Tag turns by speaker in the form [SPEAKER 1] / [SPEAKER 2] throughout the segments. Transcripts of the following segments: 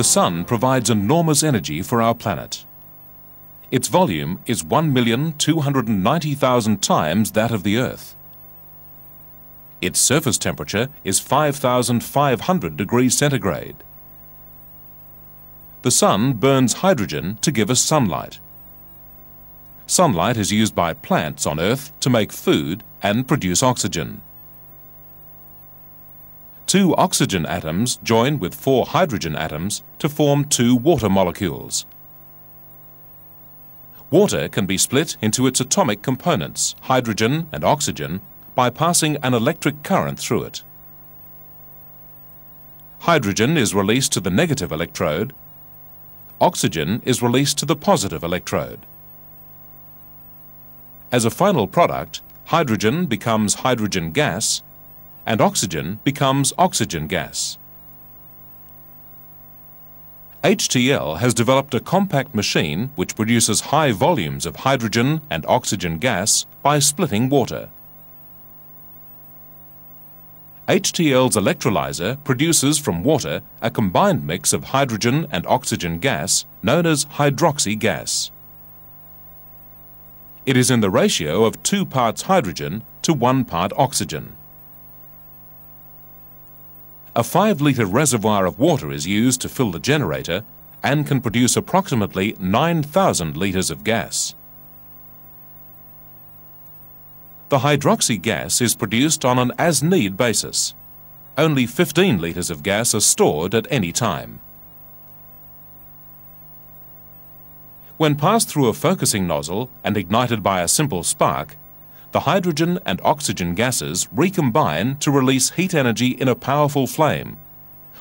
[SPEAKER 1] The Sun provides enormous energy for our planet. Its volume is 1,290,000 times that of the Earth. Its surface temperature is 5,500 degrees centigrade. The Sun burns hydrogen to give us sunlight. Sunlight is used by plants on Earth to make food and produce oxygen. Two oxygen atoms join with four hydrogen atoms to form two water molecules. Water can be split into its atomic components, hydrogen and oxygen, by passing an electric current through it. Hydrogen is released to the negative electrode. Oxygen is released to the positive electrode. As a final product, hydrogen becomes hydrogen gas and oxygen becomes oxygen gas. HTL has developed a compact machine which produces high volumes of hydrogen and oxygen gas by splitting water. HTL's electrolyzer produces from water a combined mix of hydrogen and oxygen gas known as hydroxy gas. It is in the ratio of 2 parts hydrogen to 1 part oxygen. A 5 litre reservoir of water is used to fill the generator and can produce approximately 9,000 litres of gas. The hydroxy gas is produced on an as-need basis. Only 15 litres of gas are stored at any time. When passed through a focusing nozzle and ignited by a simple spark, the hydrogen and oxygen gases recombine to release heat energy in a powerful flame,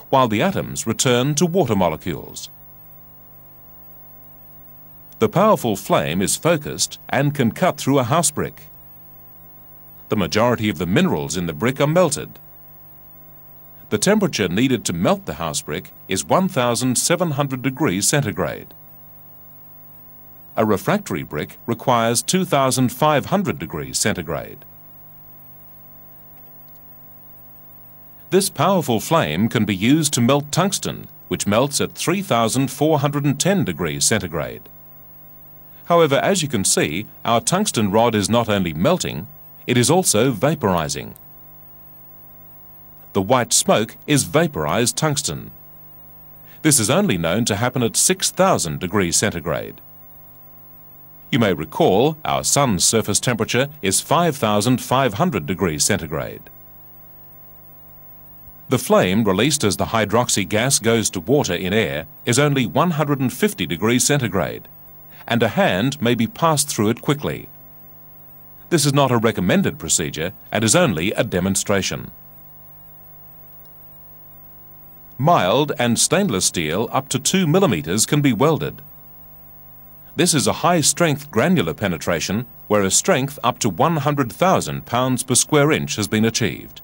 [SPEAKER 1] while the atoms return to water molecules. The powerful flame is focused and can cut through a house brick. The majority of the minerals in the brick are melted. The temperature needed to melt the house brick is 1700 degrees centigrade. A refractory brick requires 2500 degrees centigrade. This powerful flame can be used to melt tungsten, which melts at 3410 degrees centigrade. However, as you can see, our tungsten rod is not only melting, it is also vaporizing. The white smoke is vaporized tungsten. This is only known to happen at 6000 degrees centigrade. You may recall our Sun's surface temperature is 5,500 degrees centigrade. The flame released as the hydroxy gas goes to water in air is only 150 degrees centigrade, and a hand may be passed through it quickly. This is not a recommended procedure and is only a demonstration. Mild and stainless steel up to 2 millimeters can be welded. This is a high-strength granular penetration where a strength up to 100,000 pounds per square inch has been achieved.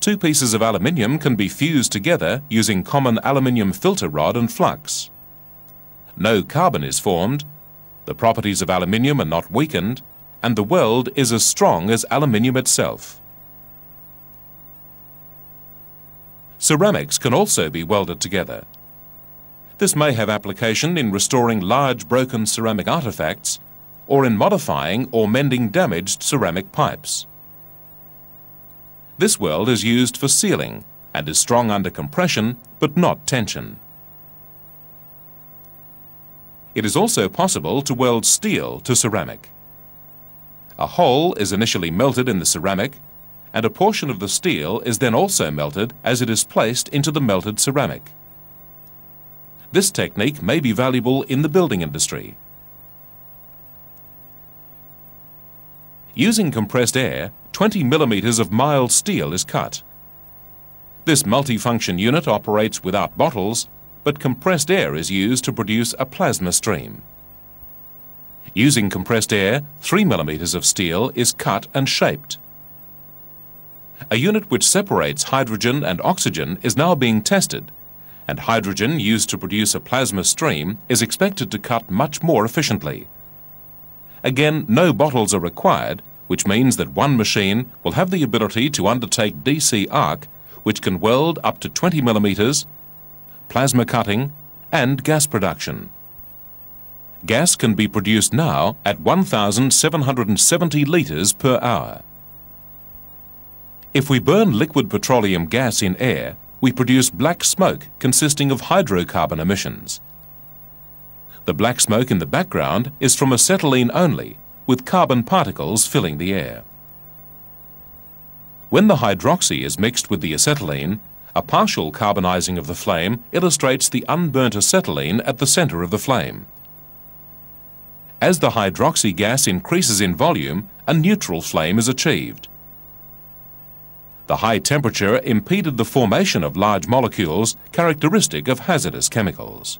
[SPEAKER 1] Two pieces of aluminium can be fused together using common aluminium filter rod and flux. No carbon is formed, the properties of aluminium are not weakened, and the weld is as strong as aluminium itself. Ceramics can also be welded together. This may have application in restoring large broken ceramic artifacts or in modifying or mending damaged ceramic pipes. This weld is used for sealing and is strong under compression but not tension. It is also possible to weld steel to ceramic. A hole is initially melted in the ceramic and a portion of the steel is then also melted as it is placed into the melted ceramic. This technique may be valuable in the building industry. Using compressed air, 20 millimeters of mild steel is cut. This multifunction unit operates without bottles, but compressed air is used to produce a plasma stream. Using compressed air, 3 millimeters of steel is cut and shaped. A unit which separates hydrogen and oxygen is now being tested and hydrogen used to produce a plasma stream is expected to cut much more efficiently. Again, no bottles are required, which means that one machine will have the ability to undertake DC arc which can weld up to 20 millimetres, plasma cutting and gas production. Gas can be produced now at 1,770 litres per hour. If we burn liquid petroleum gas in air, we produce black smoke consisting of hydrocarbon emissions. The black smoke in the background is from acetylene only, with carbon particles filling the air. When the hydroxy is mixed with the acetylene, a partial carbonizing of the flame illustrates the unburnt acetylene at the center of the flame. As the hydroxy gas increases in volume, a neutral flame is achieved. The high temperature impeded the formation of large molecules characteristic of hazardous chemicals.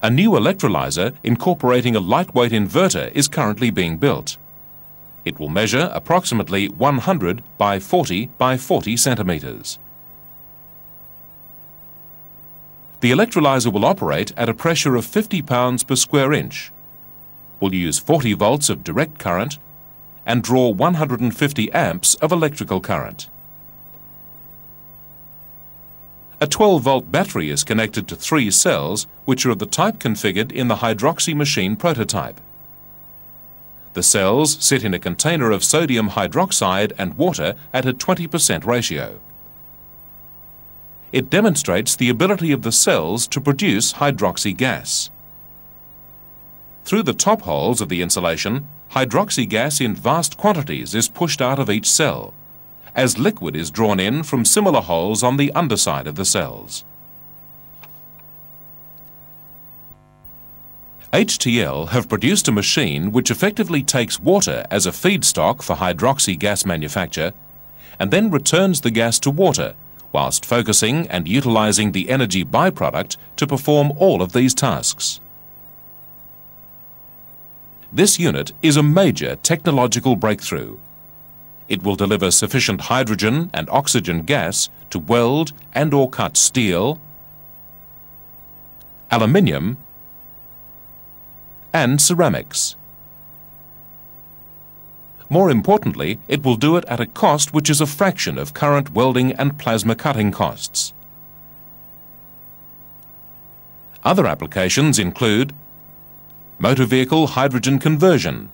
[SPEAKER 1] A new electrolyzer incorporating a lightweight inverter is currently being built. It will measure approximately 100 by 40 by 40 centimetres. The electrolyzer will operate at a pressure of 50 pounds per square inch, will use 40 volts of direct current and draw 150 amps of electrical current. A 12-volt battery is connected to three cells, which are of the type configured in the hydroxy machine prototype. The cells sit in a container of sodium hydroxide and water at a 20% ratio. It demonstrates the ability of the cells to produce hydroxy gas. Through the top holes of the insulation, hydroxy gas in vast quantities is pushed out of each cell as liquid is drawn in from similar holes on the underside of the cells. HTL have produced a machine which effectively takes water as a feedstock for hydroxy gas manufacture and then returns the gas to water whilst focusing and utilising the energy byproduct to perform all of these tasks. This unit is a major technological breakthrough it will deliver sufficient hydrogen and oxygen gas to weld and or cut steel, aluminium and ceramics. More importantly, it will do it at a cost which is a fraction of current welding and plasma cutting costs. Other applications include motor vehicle hydrogen conversion,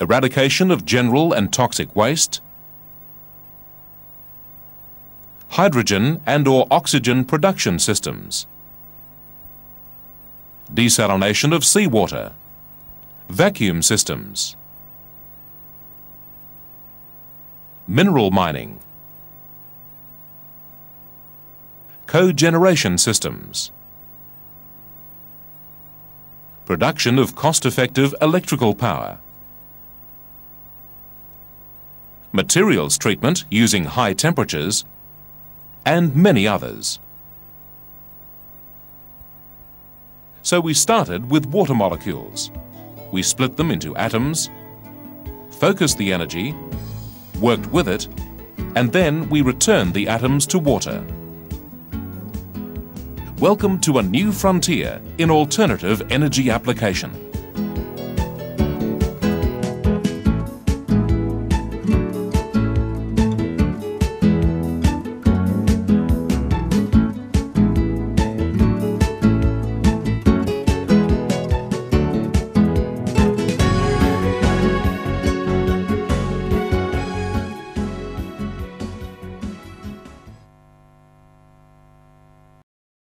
[SPEAKER 1] eradication of general and toxic waste, hydrogen and or oxygen production systems, desalination of seawater, vacuum systems, mineral mining, cogeneration systems, production of cost-effective electrical power, materials treatment using high temperatures, and many others. So we started with water molecules. We split them into atoms, focused the energy, worked with it, and then we returned the atoms to water. Welcome to a new frontier in alternative energy application.